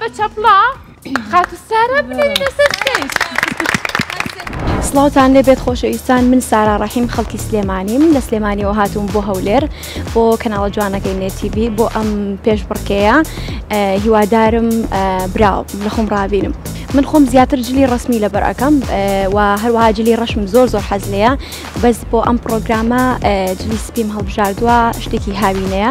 بە چەپڵە خاتو سارا بنێرینە سەر ستەیج سڵاوتان لێبێت خۆشەویستان من سارا ڕحیم خەڵکی سلێمانیم لە سلێمانیەوە هاتووم بۆ هەولێر بۆ کەناڵە جوانەکەی نێتیV بۆ ئەم پێش بڕکەیە هیوادارم براو لە خۆم ڕابینم. من خۆم زیاتر جلی ڕسمی لەبەر ئەەکەم و هەروەها جلی ڕەشم زۆر زۆر حەز لەیە بەس بۆ ئەم پرۆگرامە جلی سپیم هەڵبژاردووە شتێکی هاوینەیە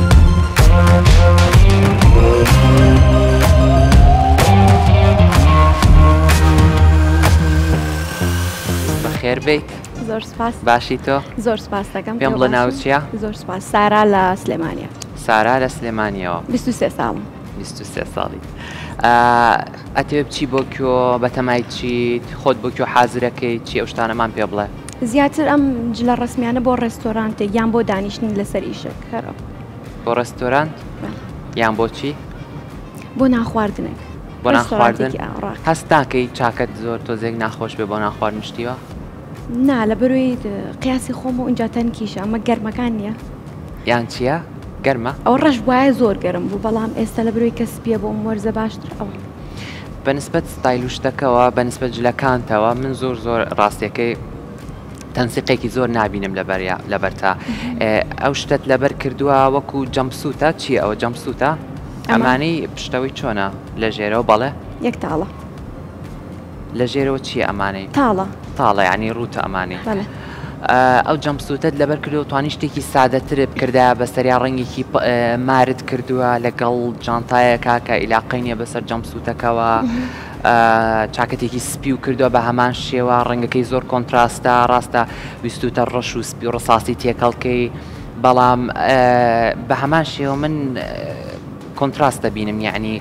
بەخێربیت زۆر سپاس باشی تۆ زۆر سپاس دەکەم پێم بڵە ناوچە زۆر سپاس سارا لە سلێمانە سارا لە سلێمانیەوە 23 ساڵ 23 ساڵی ئەتێ بچی بۆ کۆ بەتەمای چیت خۆت بۆ کۆ حازرەکەی چی ئەو شتانەمان پێ بڵێ زیاتر ئەم جلە ڕسمیانە بۆ ڕێستۆرانتێک یان بۆ دانیشتن لەسەر ئیشە کەرەوە. بۆ ڕێستۆرانت؟ بەڵێ. یان بۆ چی؟ بۆ نانخواردنێک. بۆ نانخواردن؟ ڕێستۆرانتێکی ئاوا ڕاست. هەست ناکەی چاکەت زۆر تۆزێک ناخۆش بێ بۆ نانخواردن شتیوە؟ نا لەبەروی قیاسی خۆم و ئینجا تەنکیشە ئەمە گەرمەکان نییە؟ یان چییە؟ گەرمە؟ ئەوە ڕەش بوایە زۆر گەرم بوو بەڵام ئێستا لەبەروی کە سپییە بۆ ئەم وەرزە باشتر ئەوە. بە نسبەت ستایل و شتەکەوە بە نسبەت جلەکانتەوە من زۆر زۆر ڕاستیەکەی. تەنسیقێکی زۆر نابینم لەبەریا لەبەرتا ئه ئەو شتەت لەبەر کردووە وەکو جەمسووتە چییە ئەوە جەمسووتە ئەمە؟ ئەمانەی پشتەوەی چۆنە لە ژێرەوە بەڵێ یەک تاڵە لە ژێرەوە چییە ئەمانەی؟ تاڵە تاڵە یعنی ڕووتە ئەمانەی بەڵێ ئه ئەو جەمسووتەت لەبەر کردووە توانی شتێکی سادەترت بکردایە بەسەر یا ڕەنگێکی پە ئه مارت کردووە لەگەڵ جانتایەکا کە ئیلاقەی نییە بەسەر جەمسووتەکەوە ئه چاکەتێکی سپی و کردوە بە هەمان شێوە، ڕەنگەکەی زۆر کۆنتراستە، ڕاستە ویستوتە ڕەش و سپی و ڕساسی تێکەڵ کەی بەڵام بە هەمان شێوە من کۆنتراست دەبینم یەعنی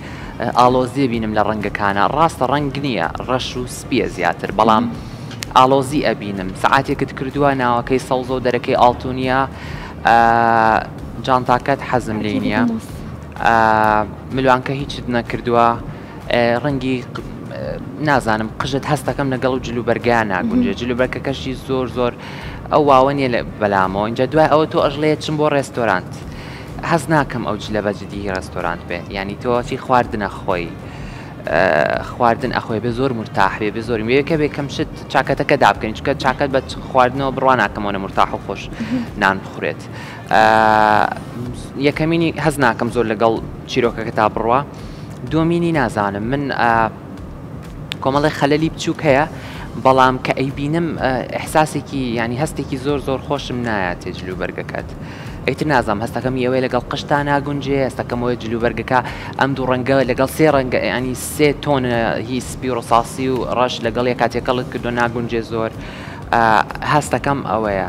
ئاڵۆزی دەبینم لە ڕەنگەکانا، ڕاستە ڕەنگ نییە ڕەش و سپییە زیاتر بەڵام ئاڵۆزی ئەبینم، سەعاتێکت کردوە ناوەکەی سەوزە و دەرەکەی ئاڵتونییە، جانتاکەت حەزم لێی نییە، ملوانکە هیچت نەکردوە. ڕەنگی نازانم قژت هەستەکەم لەگەڵ و جلوبەرگیان ناگونجێ جلوبەرکەکەشی زۆر زۆر ئەو واوە نیە لە بەلامەوە اینجا دوای ئەوە تۆ ئەژڵەیە چم بۆ ڕێستۆرانت هەز ناکەم ئەو جلە بە جدی ڕێستۆرانت بێ ینی تۆچی خواردنە خۆی خواردن ئەخۆێ بێ زۆر مرتاحێ بێ زۆری وێکە بێ کەم شت چاکەتەکە دابکەین چکە چاکەت بە خواردنەوە بڕواناکەمەوە مرتاح و خۆش نان بخورێت. یەکەمینی هەز ناکەم زۆر لەگەڵ چیرۆکەکە تا بڕوا دومینی نازانم من کۆمەڵی خەلەلی بچووک هەیە بەڵام کە ئەیبینم ئەحساسێکی ینی هەستێکی زۆر زۆر خۆشم نایە تێجللو بەرگەکەت ئەیتر نازانم هەستەکەم یەوەی لەگەڵ قشتا ناگونجێ هەستەکەمەوەی جللو بەرگەکە ئەم دوو ڕەنگە لەگەڵ سێ ڕەنگە ینی سێ تۆن هی سپی و ڕساسی و ڕەش لەگەڵ یە کاتێکەڵت کردو ناگونجێ زۆر هەستەکەم ئەوەیە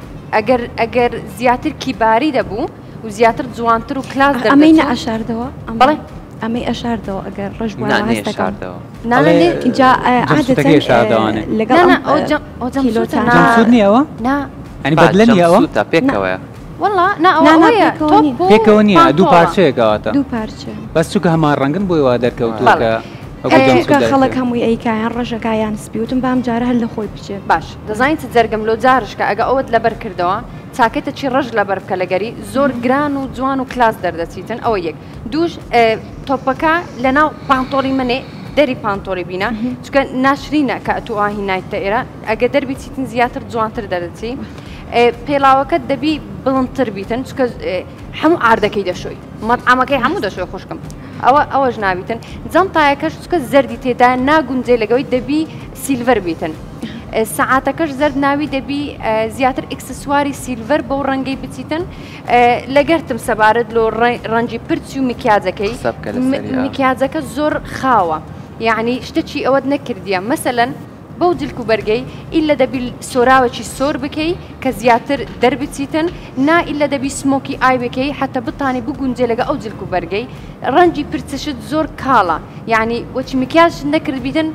ئەگەر ئەگەر زیاتر کیباری دەبوو و زیاتر جوانتر و کلاس دەبوو ئەمەی نەعشاردەوە بەڵێ ئەمەی ئەشاردەوە ئەگەر ڕژ شاردەوە اینجا لەگەڵ ئەوجەمسوتەوە نا ئەنی بەدلە نیەوە تا پێکەوەە وڵا پێکەوە نیە دوو پارچەیەکەواتە دوو پارچە بەس چووکە هەمان ڕەنگن بۆی وا دەرکەوتووەکە خەڵک هەمووی ئەیکایان ڕژەکایان سپیوتم بام جارە هەر لە خۆی بچێت باش دەزانی چ جەرگم لۆ جارشکە ئەگە ئەوەت لەبەر کردەوە چاکەتە چی ڕەش لەبەر بکە لە گەری زۆر گران و جوان و کلاس دەردەچیتن ئەوە یەک دووش تۆپەکە لەناو پانتۆڵی منێ دەری پانتۆڵی بینە چکە ناشرینە کە ئەتو ئاهی نایتە ئێرە ئەگە دەربی چیتن زیاتر جوانتر دەردەچی پێڵاوەکە دەبی بڵندتر بیتن چکە هەموو ئاردەکەی دەشۆی مەتعامەکەی هەموو دەشۆی خوشکم ئەوە ئەوەش نابیتن جەمتایەکەش چکە زەردی تێدا ناگونجێ لەگەوەی دەبی سیلڤەر بیتن سەعاتەکەش زەرد ناوی دەبی زیاتر ئکسسواری سیلڤەر بەو ڕەنگەی بچیتن لەگەرتم سەبارەت لۆ ڕەنجی پرچی و میکیاجەکەی میکیاجەکە زۆر خاوە یعنی شتەکی ئەوەت نەکردیە مەسەەن بەو جلک و بەرگەی ئیلە دەبی سۆراوەکی سۆر بکەی کە زیاتر دەربچیتن نا ئیلە دەبی سمۆکی ئای بکەی حتا بتانی بگونجێ لەگە ئەو جلک و بەرگەی ڕەنجی پرچشت زۆر کاڵە یعنی وەکی مکیاج نەکردبیتن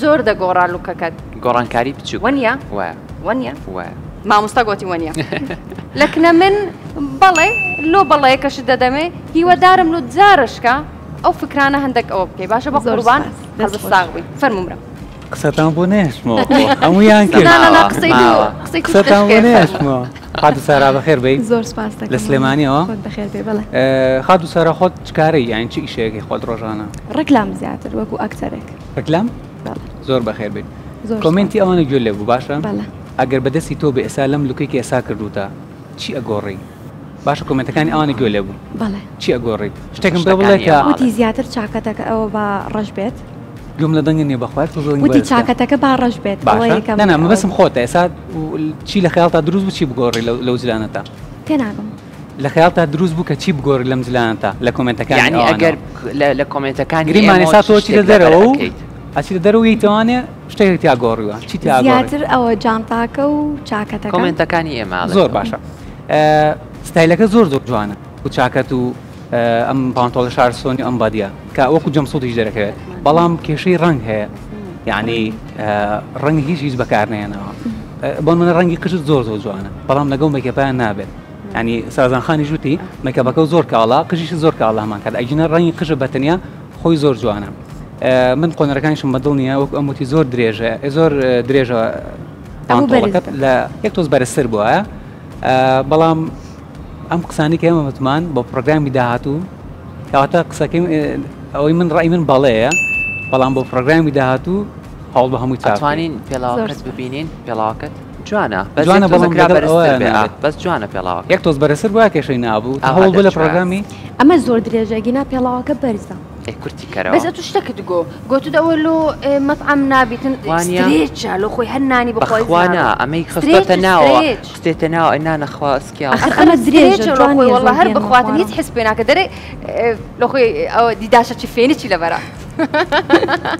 زۆر دەگۆڕا لوکەکەت. گۆڕانکاری بچوک وەنیە وایە وەنیە وایە ماموستا گۆتی وەنیە لەکنە من بەڵێ لۆ بەڵێکەشت دەدەمێ هیوەدارم لۆ جارەشکە ئەو فکرانە هەندەک ئەوە بکەی باشە بە قوربان قەزە ساغبی فەرمو برا قسەتان بۆ نێشتمەوە هەمویان خاتو سارا بەخێر بی زۆر سپاس لە سلێمانیەوە خاتو سارا خۆت چکارەی یان چ ئیشەیەکی خۆت ڕۆژانە ڕکلام زیاتر وەکو ئەکتەرێک ڕکلام زۆر بەخێر بێت کۆمنتی ئەوانە گوێ لێ بوو باشە ئەگەر بەدەستی تۆ بێ ئێسا لەم لوکەی کە ئێسا کردوتە چی ئەگۆڕی باشە کۆمنتەکانی ئەوانە گوێ لێ بوو چی ئەگۆڕیت شتێکم پێ بڵێ کە وتی زیاتر چاکەتەکە ئەوە بە ڕەش بێت گوم لە دەنگە نیە بەخوای وتی چاکەتەکە با ڕەش بێت نەنا مەبەسم خۆتە ئێسا چی لە خەیاڵ تا دروست بچی بگۆڕی لەو جلانە تا تێناگەم لە خەیاڵتا دروست بوو کە چی بگۆرت لەم جلانتە لە کۆمێنتەکانی یانی ئەوانەوە. ئەگەر لە- لە کۆمێنتەکانی گریم ئێمەوە مانێسا تۆ چ چیتە شتێک لە دەرەوە بەر و ئەکەیت؟ ئەچیتە دەرەوە یەی تەوانێ شتێکت تیا گۆڕیوە چی تیا گۆڕی زیاتر ئەوە جانتاکە و چاکەتەکان کۆمێنتەکانی ئێمە ئەڵێ. زۆر باشە ئە، ستایلەکە زۆر زۆر جوانە و چاکەت و ئە، ئەم پانتۆڵە شارستۆنی و ئەم بادیە کە وەکو جەمسوتیش دەرەکەوێت بەڵام کێشەی ڕەنگ هەیە یانی ئە، ڕەنگی هیچ هیچ بەکار نەهێناوە ئە، بۆ نمونە ڕەنگی قژت زۆر زۆر جوانە بەڵام لەگەڵ مەیکەپا نابێت. ینی سازان خانی ژووتی مەکەبەکە زۆر کاڵا قژیش زۆر کاڵا هەمان کات ئەگینە ڕەنگی قژە بەتەنیا خۆی زۆر جوانە من قۆنەرەکانیشم بەدڵ نییە وەک ئەموتی زۆر درێژە زۆر درێژە تاڵەکەت لە یەک تۆز بەرزتر بووە بەڵام ئەم قسانی کە ئێمە متمان بۆ پرۆگرامی داهاتوو کەواتە قسەکەی ئەوەی من ڕای من بەڵەیە بەڵام بۆ پرۆگرامی داهاتوو هەوڵ بە هەمووی چاوانین پێڵاوکەت ببینین پێڵاوکەت جوانە بەس یەک تۆزە کرا بەرزتر بێ ئا بەس جوانە پێڵاوەکە یەک تۆز بەرزتر بوایە کێشەی نابوو هەوڵ بە لە پڕۆگرامی ئەمە زۆر درێژە ئەگینا پێڵاوەکە بەرزە کورتی کەرەوە بەس ئەتو شتەکت گۆ گۆتت ئەوە لۆ مەتعام نابیتن وانیاچە لۆ خۆی هەر نانی بەخوایخوانا ئەمەی خستێتە ناوە خستێتە ناو نانەخوا سکیا ئەمە درێژە وڵە هەر بخواتن هیچ حس پێ ناکە دەرێ لە خۆی ئەوە دیداشە چی فێنی چی لەبەرە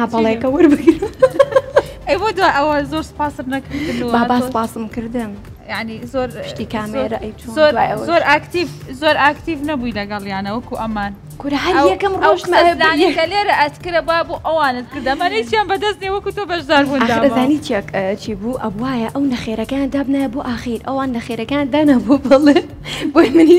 هاپەڵێکە وەربگرم ئەی بۆ دو ئەوە زۆر سپاسم نەکردن بابا سپاسم کردم ینی زۆر شتی کامێرە ئەی زۆر زۆر ئاکتیف زۆر ئاکتیف نەبووی لەگەڵ یانەوەکو ئەمان کورە هەر یەکەم ڕۆژمەزانەکە لێرە ئەتکرە با بوو ئەوانت کردەمەەی چیان بەدەست نێ وەکو تۆ بەشدار بوون دەزانی چێک چی بوو ئەبواە ئەو نەخێرەکان دابنایە بۆ ئاخیر ئەوان نەخێرەکان دانا بۆ بڵێ بۆی منی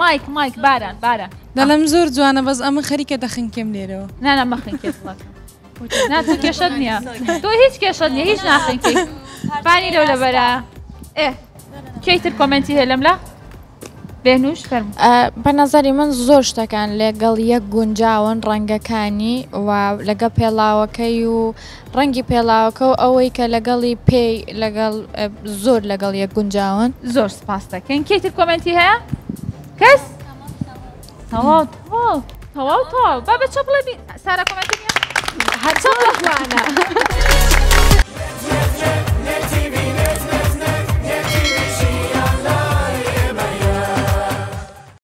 مایک مایک باران باران دەڵم زۆر جوانە بەس ئەمە خەریکە دەخنکێم لێرەوە نانا مەخن کێ نا تۆ کێشت نییە تۆ هیچ کێشت نیە هیچ ناخین پانی لەو لەبەرە ئێ کێی تر کۆمنتی هەیە لەم لا بێنوش فەرم بە نظری من زۆر شتەکان لەگەڵ یەک گونجاون ڕەنگەکانی و لەگە پێڵاوەکەی و ڕەنگی پێڵاوەکە و ئەوەی کە لەگەڵی پێی لەگەڵ زۆر لەگەڵ یەک گونجاون. زۆر سپاست دەکەین کێی تر کۆمێنتی هەیە کەس تەواو تەواو تەواو تەواو با بە چەپڵە بی سارا کۆمێنتی نییە هەر چەپڵە جوانە